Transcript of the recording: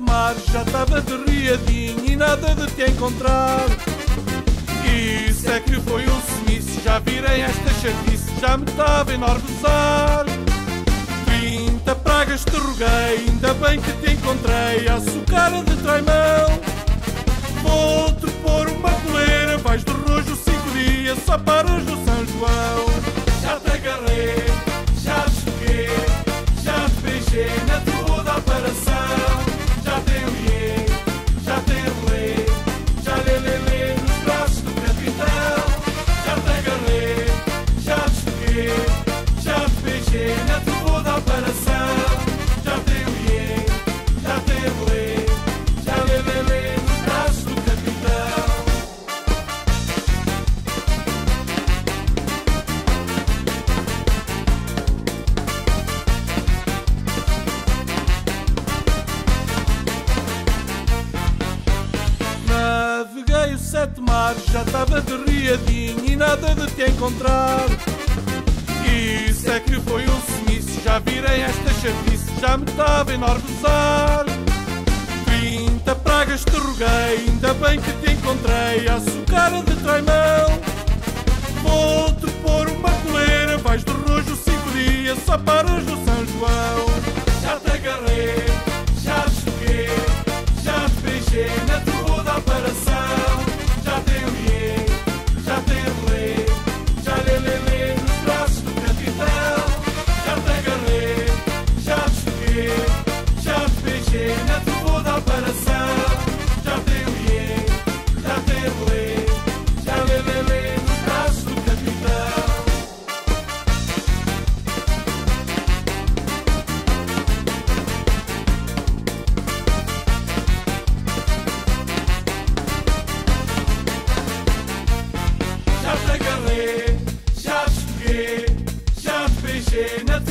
mar, já estava derriadinho e nada de te encontrar. Isso é que foi um sumiço, já virei esta chatice, já me estava a enormezar. Trinta pragas te roguei, ainda bem que te encontrei, açucar de traimão. Sete mares, já estava derriadinho e nada de te encontrar. Isso é que foi um sumiço, já virei esta chatice, já me estava a enormezar. Trinta pragas te roguei, ainda bem que te encontrei, açucar de traimão. Nothing.